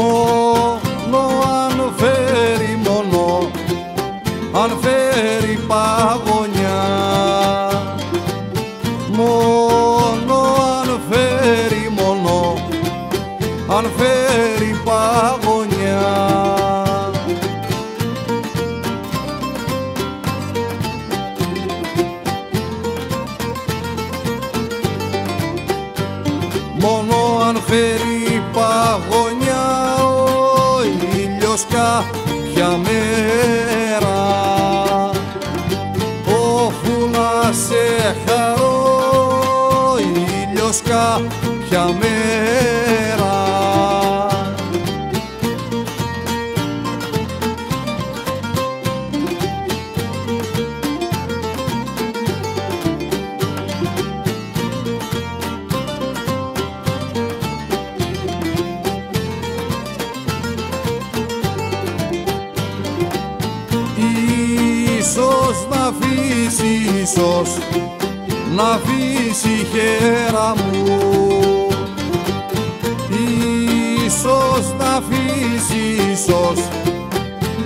μόνο αν φέρει μόνο αν φέρει παγωνιά. Μόνο αν φέρει μόνο αν φέρει παγωνιά. Μόνο αν φέρει παγωνιά ήλιος κάποια μέρα. Όχου να σε χαρώ ήλιος κάποια μέρα Ίσως να αφήσει, ίσως να αφήσει χέρα μου. Ίσως να αφήσει, ίσως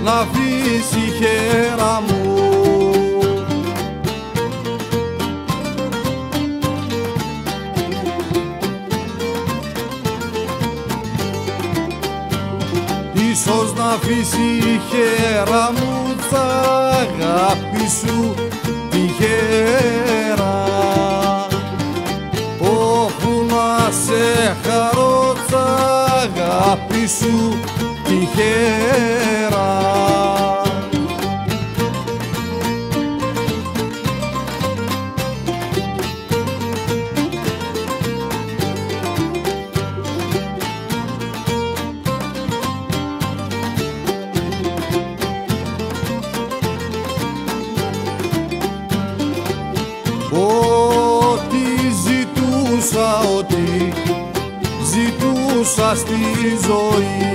να αφήσει χέρα μου. Ίσως να αφήσει χέρα μου. τ' αγάπη σου τη χέρα Όπου να σε χαρώ τ' αγάπη σου τη ζητούσα στη ζωή.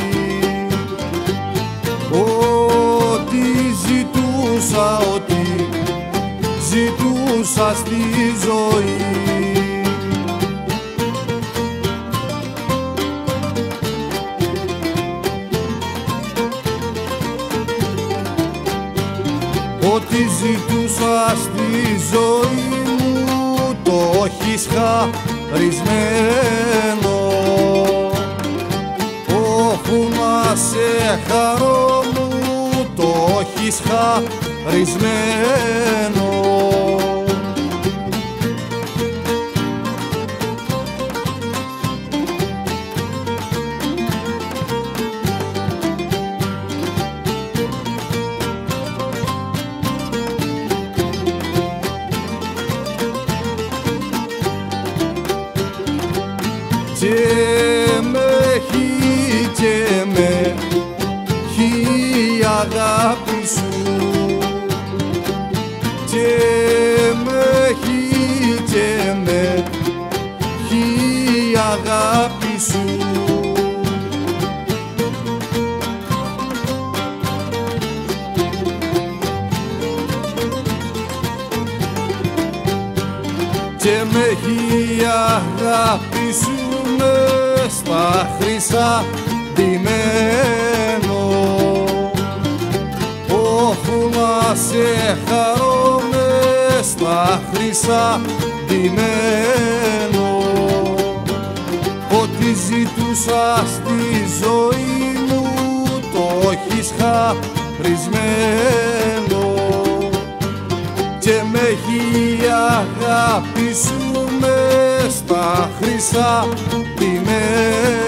Ό,τι ζητούσα, ό,τι ζητούσα στη ζωή. Ό,τι ζητούσα στη ζωή μου το έχεις χαρισμένο. Όχου να σε χαρώ μου το έχεις χαρισμένο. Και η αγάπη σου. Και με έχει και με έχει η αγάπη σου. Και με έχει η αγάπη σου μες στα χρυσά ντυμένο Όχου να σε χαρώ μες στα χρυσά ντυμένο. Ό,τι ζητούσα στη ζωή μου το έχεις χαρισμένο και με έχει η αγάπη σου μες στα χρυσά ντυμένο